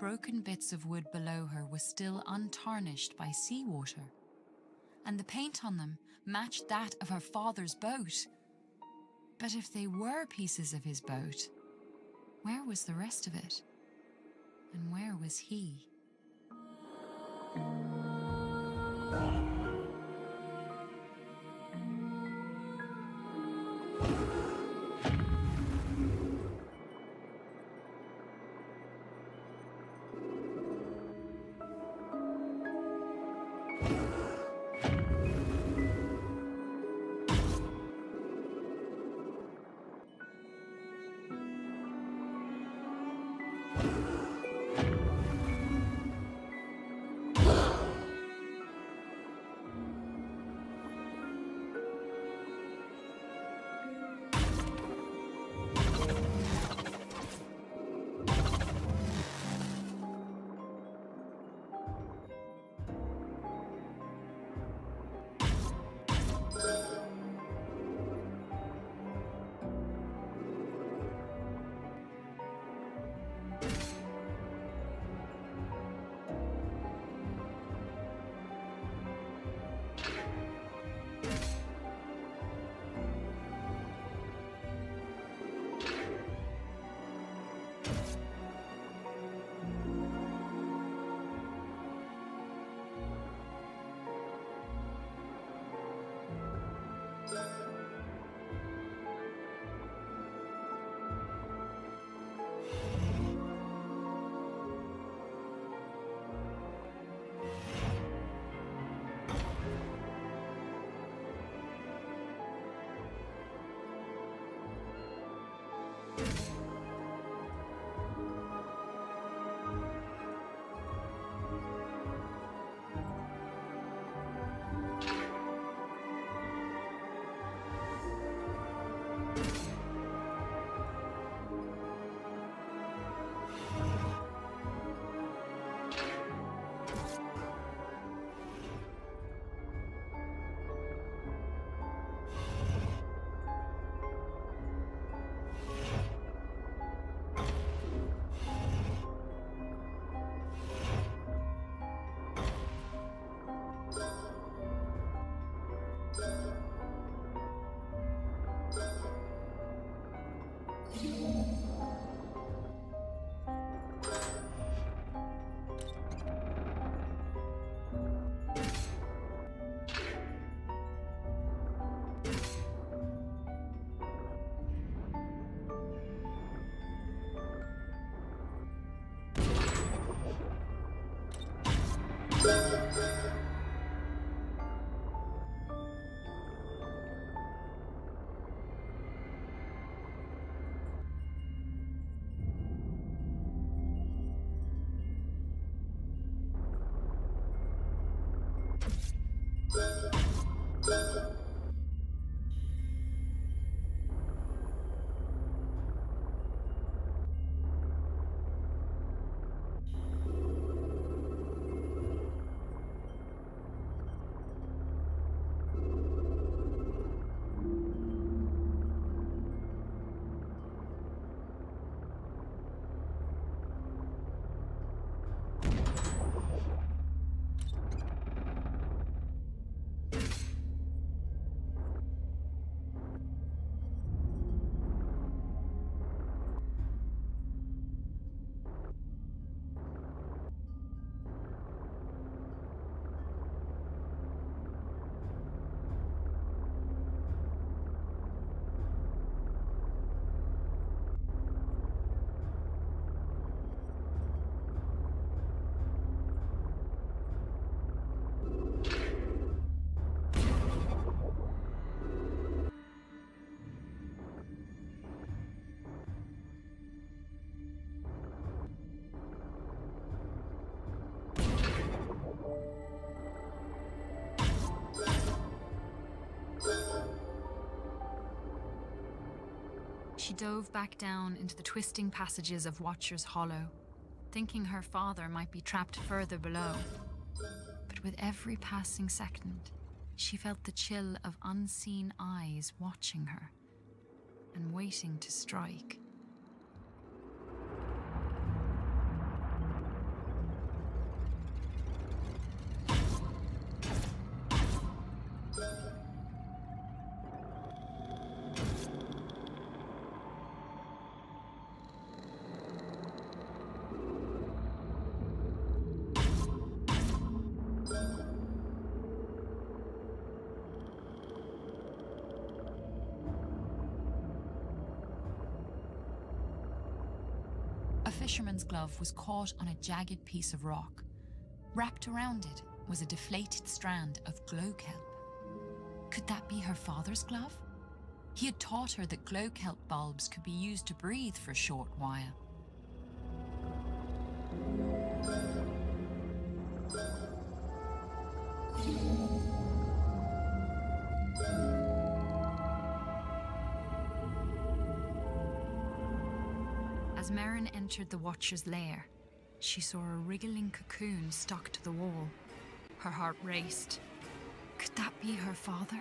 broken bits of wood below her were still untarnished by seawater, and the paint on them matched that of her father's boat. But if they were pieces of his boat, where was the rest of it? And where was he? She dove back down into the twisting passages of Watcher's Hollow, thinking her father might be trapped further below. But with every passing second, she felt the chill of unseen eyes watching her and waiting to strike. Glove was caught on a jagged piece of rock. Wrapped around it was a deflated strand of glow kelp. Could that be her father's glove? He had taught her that glow kelp bulbs could be used to breathe for a short while. Entered the Watcher's lair, she saw a wriggling cocoon stuck to the wall. Her heart raced. Could that be her father?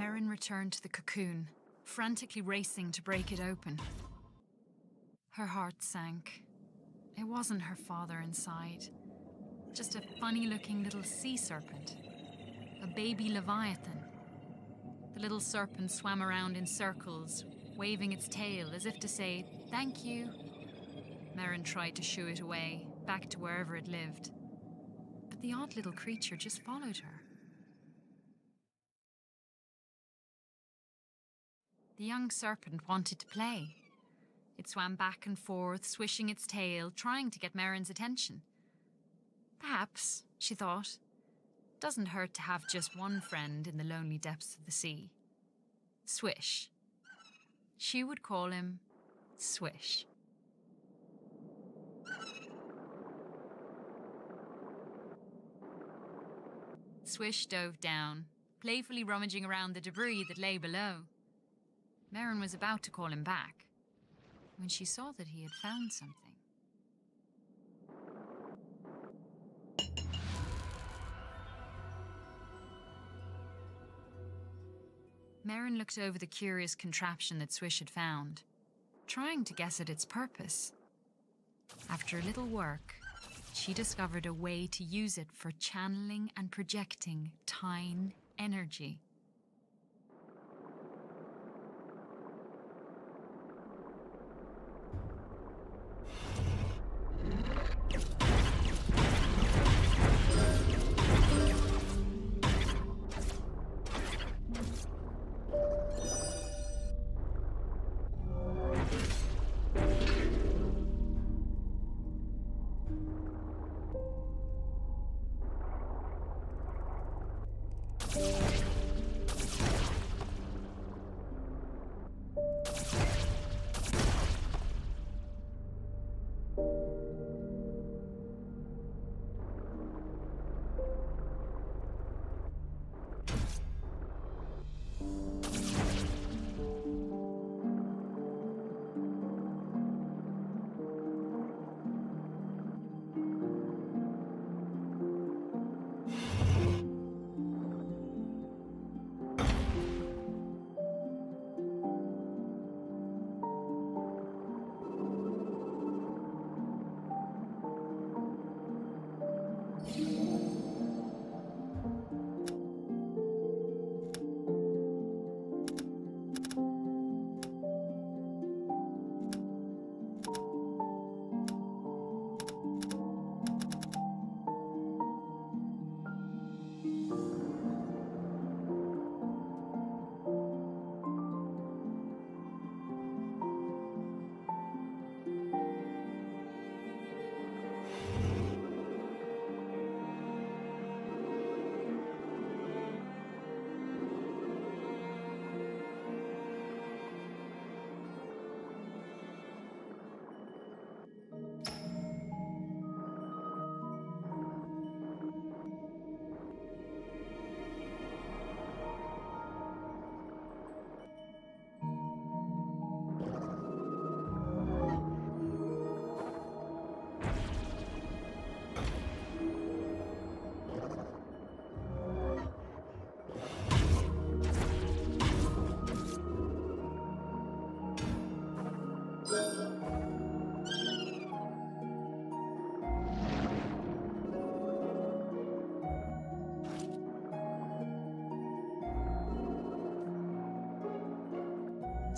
Merryn returned to the cocoon, frantically racing to break it open. Her heart sank. It wasn't her father inside, just a funny looking little sea serpent, a baby leviathan. The little serpent swam around in circles, waving its tail as if to say, Thank you. Merryn tried to shoo it away, back to wherever it lived. But the odd little creature just followed her. The young serpent wanted to play. It swam back and forth, swishing its tail, trying to get Merryn's attention. Perhaps, she thought, doesn't hurt to have just one friend in the lonely depths of the sea. Swish. She would call him Swish. Swish dove down, playfully rummaging around the debris that lay below. Merryn was about to call him back when she saw that he had found something. Merryn looked over the curious contraption that Swish had found, trying to guess at its purpose. After a little work, she discovered a way to use it for channeling and projecting Tyne energy.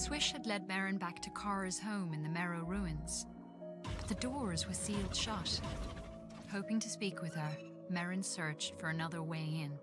Swish had led Merryn back to Kara's home in the Merrow ruins, but the doors were sealed shut. Hoping to speak with her, Merryn searched for another way in.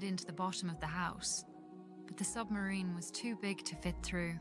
Head into the bottom of the house, but the submarine was too big to fit through.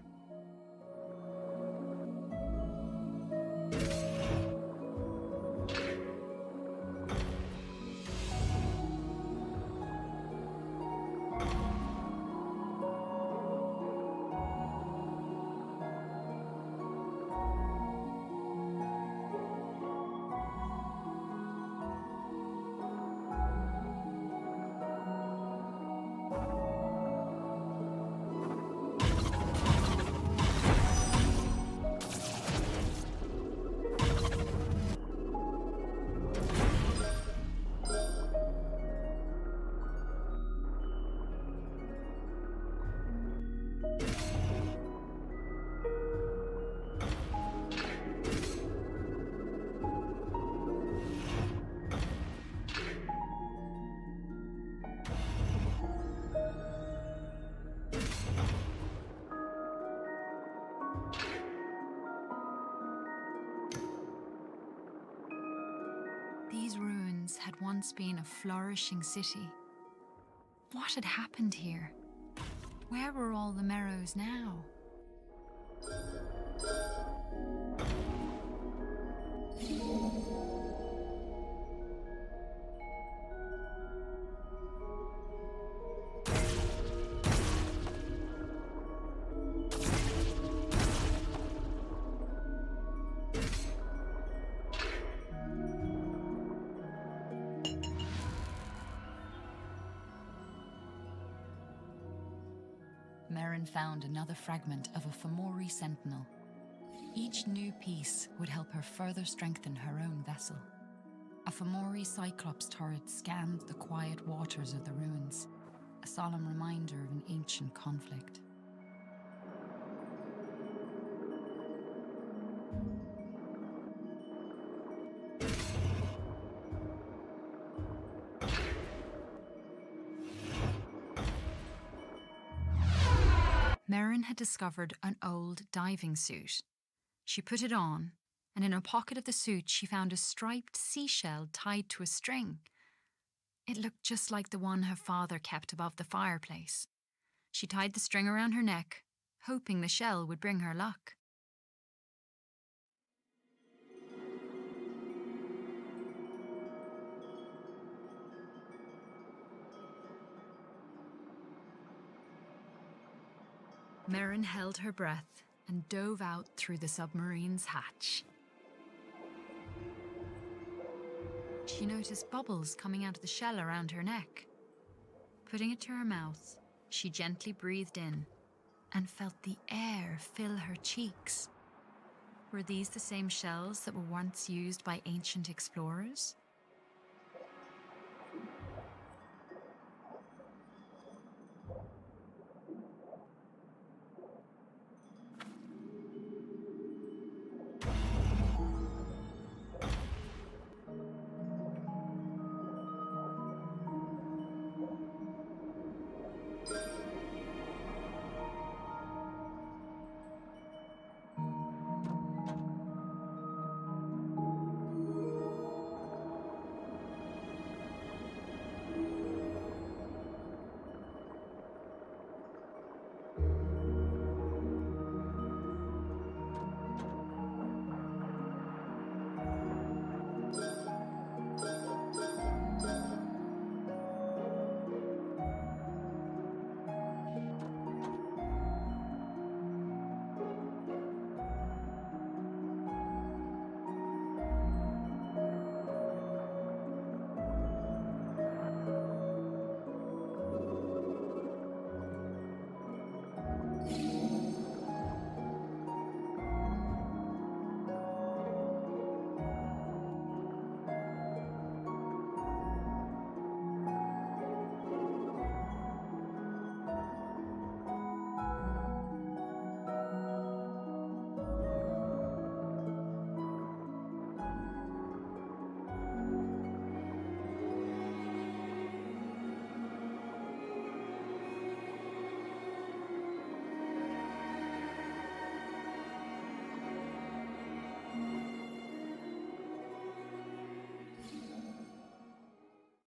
Once been a flourishing city. What had happened here? Where were all the Merrows now? Found another fragment of a Fomori sentinel. Each new piece would help her further strengthen her own vessel. A Fomori Cyclops turret scanned the quiet waters of the ruins, a solemn reminder of an ancient conflict. Merryn had discovered an old diving suit. She put it on, and in a pocket of the suit, she found a striped seashell tied to a string. It looked just like the one her father kept above the fireplace. She tied the string around her neck, hoping the shell would bring her luck. Merryn held her breath and dove out through the submarine's hatch. She noticed bubbles coming out of the shell around her neck. Putting it to her mouth, she gently breathed in and felt the air fill her cheeks. Were these the same shells that were once used by ancient explorers?